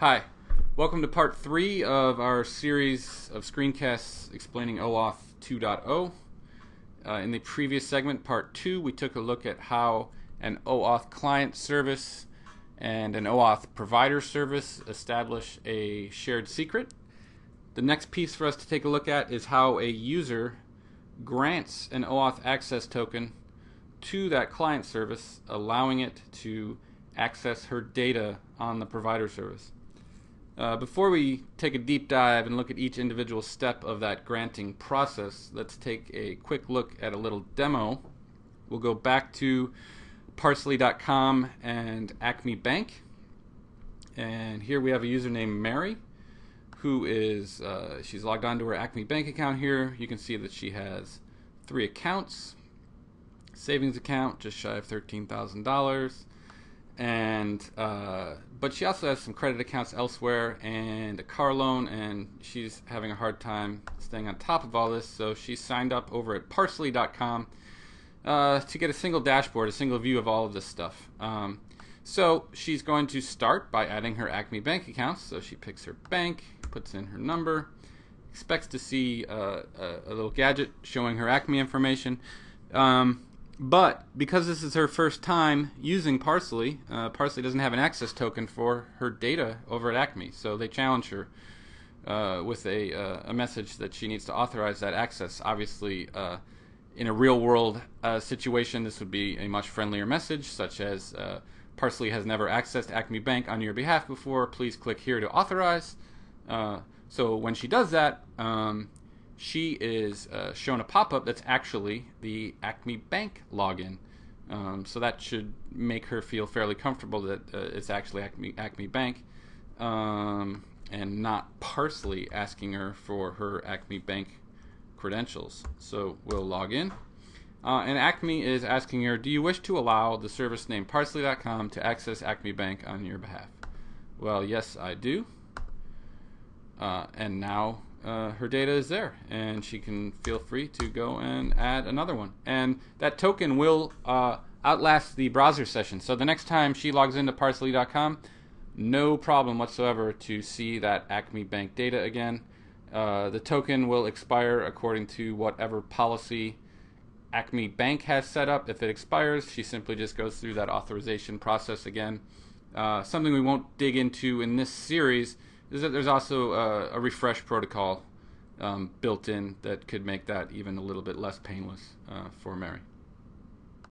Hi, welcome to part three of our series of screencasts explaining OAuth 2.0. Uh, in the previous segment, part two, we took a look at how an OAuth client service and an OAuth provider service establish a shared secret. The next piece for us to take a look at is how a user grants an OAuth access token to that client service, allowing it to access her data on the provider service. Uh, before we take a deep dive and look at each individual step of that granting process, let's take a quick look at a little demo. We'll go back to parsley.com and Acme Bank. And here we have a user named Mary who is, uh, she's logged on to her Acme Bank account here. You can see that she has three accounts savings account, just shy of $13,000 and uh, but she also has some credit accounts elsewhere and a car loan and she's having a hard time staying on top of all this so she signed up over at parsley.com uh, to get a single dashboard a single view of all of this stuff. Um, so she's going to start by adding her acme bank accounts so she picks her bank puts in her number expects to see uh, a, a, little gadget showing her acme information. Um, but because this is her first time using Parsley, uh, Parsley doesn't have an access token for her data over at Acme, so they challenge her uh, with a, uh, a message that she needs to authorize that access. Obviously, uh, in a real world uh, situation, this would be a much friendlier message, such as uh, Parsley has never accessed Acme Bank on your behalf before. Please click here to authorize. so when she does that, um, she is uh, shown a pop-up that's actually the Acme Bank login. Um, so that should make her feel fairly comfortable that uh, it's actually Acme, Acme Bank um, and not Parsley asking her for her Acme Bank credentials. So we'll log in. Uh, and Acme is asking her, do you wish to allow the service name parsley.com to access Acme Bank on your behalf? Well, yes, I do. Uh, and now uh, her data is there, and she can feel free to go and add another one. And that token will uh, outlast the browser session. So the next time she logs into parsley.com, no problem whatsoever to see that Acme Bank data again. Uh, the token will expire according to whatever policy Acme Bank has set up. If it expires, she simply just goes through that authorization process again. Uh, something we won't dig into in this series there's also a, a refresh protocol um, built in that could make that even a little bit less painless uh, for Mary.